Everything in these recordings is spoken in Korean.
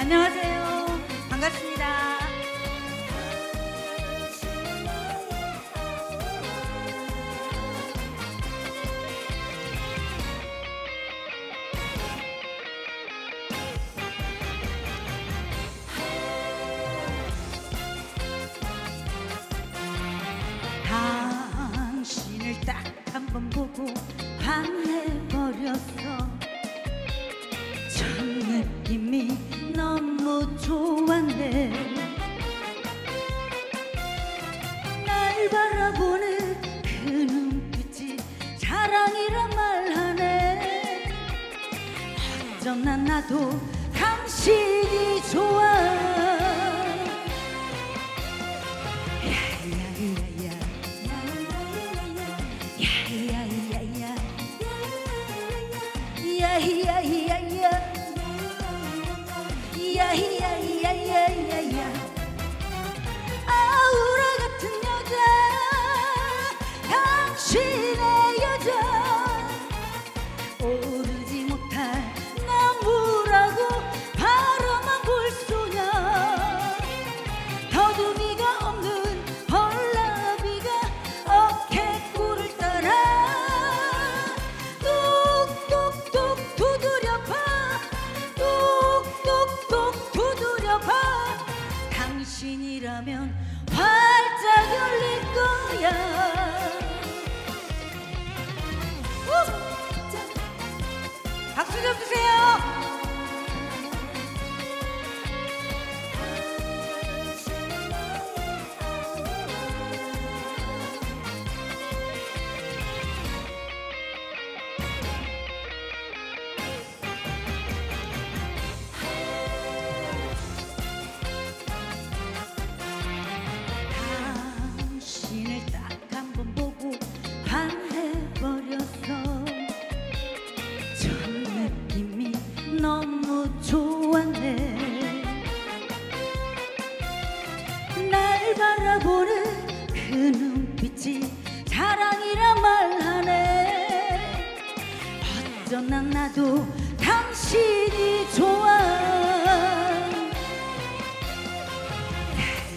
안녕하세요. 반갑습니다. 당신을 딱 한 번 보고 반해버렸어 어쩌나 나도 당신이 좋아. 야야야야 야야야야 야야야야 야야 아우 당신이라면 활짝 열릴 거야 너무 좋았네. 날 바라보는 그 눈빛이 사랑이란 말하네. 어쩌나 나도 당신이 좋아.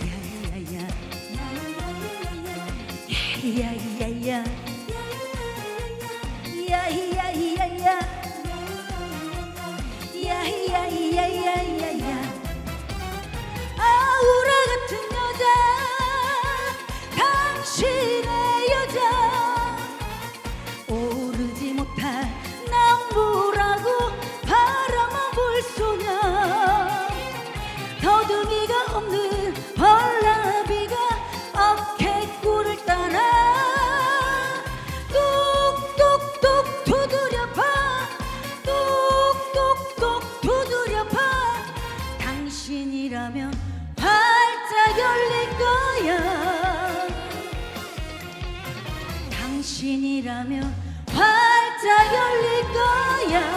야야야야. 야야야야 당신이라면 활짝 열릴 거야. 당신이라면 활짝 열릴 거야